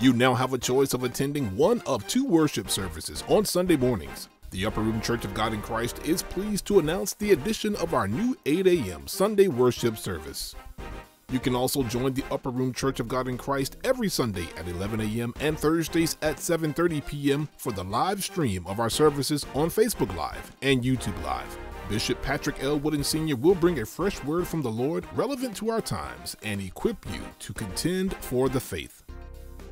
You now have a choice of attending one of two worship services on Sunday mornings. The Upper Room Church of God in Christ is pleased to announce the addition of our new 8 a.m. Sunday worship service. You can also join the Upper Room Church of God in Christ every Sunday at 11 a.m. and Thursdays at 7:30 p.m. for the live stream of our services on Facebook Live and YouTube Live. Bishop Patrick L. Wooden Sr. will bring a fresh word from the Lord relevant to our times and equip you to contend for the faith.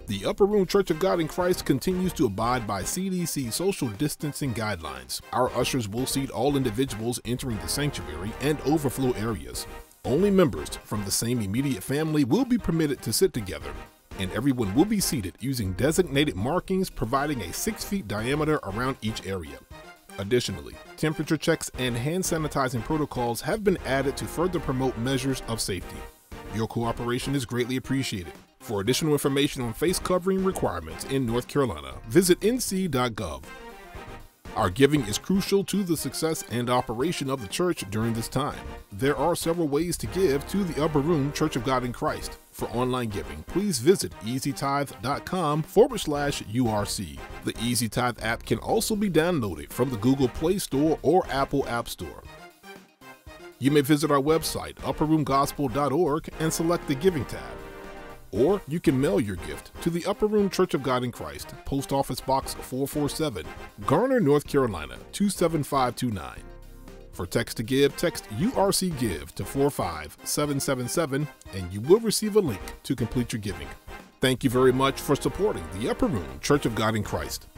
The Upper Room Church of God in Christ continues to abide by CDC social distancing guidelines. Our ushers will seat all individuals entering the sanctuary and overflow areas. Only members from the same immediate family will be permitted to sit together, and everyone will be seated using designated markings providing a 6 feet diameter around each area. Additionally, temperature checks and hand sanitizing protocols have been added to further promote measures of safety. Your cooperation is greatly appreciated. For additional information on face covering requirements in North Carolina, visit nc.gov. Our giving is crucial to the success and operation of the church during this time. There are several ways to give to the Upper Room Church of God in Christ. For online giving, please visit easytithe.com forward slash URC. The EasyTithe app can also be downloaded from the Google Play Store or Apple App Store. You may visit our website, upperroomgospel.org, and select the Giving tab. Or you can mail your gift to the Upper Room Church of God in Christ, Post Office Box 447, Garner, North Carolina 27529. For text to give, text URC Give to 45777 and you will receive a link to complete your giving. Thank you very much for supporting the Upper Room Church of God in Christ.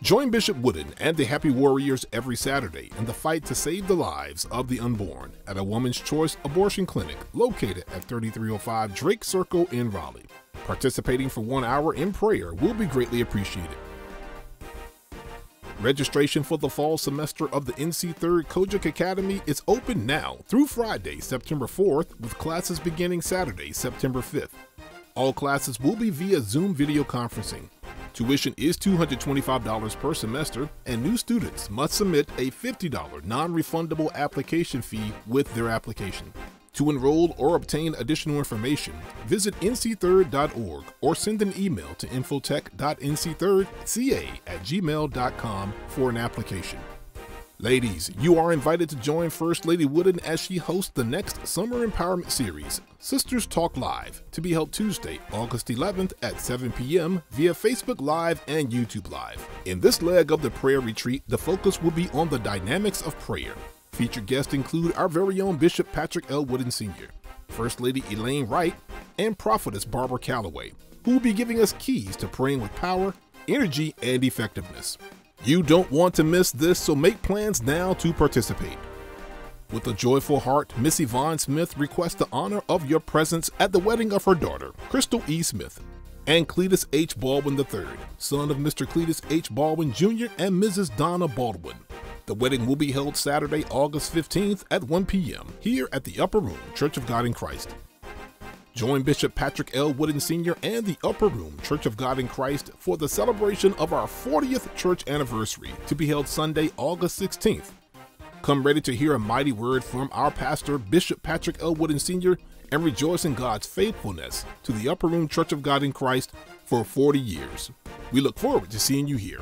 Join Bishop Wooden and the Happy Warriors every Saturday in the fight to save the lives of the unborn at a Woman's Choice Abortion Clinic located at 3305 Drake Circle in Raleigh. Participating for one hour in prayer will be greatly appreciated. Registration for the fall semester of the NC 3rd COGIC Academy is open now through Friday, September 4th, with classes beginning Saturday, September 5th. All classes will be via Zoom video conferencing. Tuition is $225 per semester, and new students must submit a $50 non refundable application fee with their application. To enroll or obtain additional information, visit nc3rd.org or send an email to infotech.nc3rdca at gmail.com for an application. Ladies, you are invited to join First Lady Wooden as she hosts the next Summer Empowerment Series, Sisters Talk Live, to be held Tuesday, August 11th at 7 p.m. via Facebook Live and YouTube Live. In this leg of the prayer retreat, the focus will be on the dynamics of prayer. Featured guests include our very own Bishop Patrick L. Wooden Sr., First Lady Elaine Wright, and Prophetess Barbara Calloway, who will be giving us keys to praying with power, energy, and effectiveness. You don't want to miss this, so make plans now to participate. With a joyful heart, Miss Yvonne Smith requests the honor of your presence at the wedding of her daughter, Crystal E. Smith, and Cletus H. Baldwin III, son of Mr. Cletus H. Baldwin Jr. and Mrs. Donna Baldwin. The wedding will be held Saturday, August 15th at 1 p.m. here at the Upper Room Church of God in Christ. Join Bishop Patrick L. Wooden Sr. and the Upper Room Church of God in Christ for the celebration of our 40th church anniversary to be held Sunday, August 16th. Come ready to hear a mighty word from our pastor, Bishop Patrick L. Wooden Sr., and rejoice in God's faithfulness to the Upper Room Church of God in Christ for 40 years. We look forward to seeing you here.